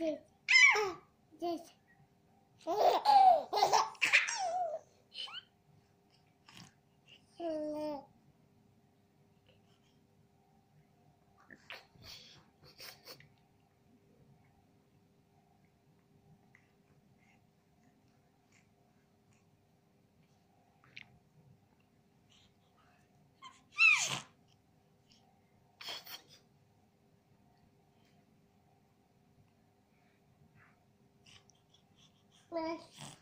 Okay. 我。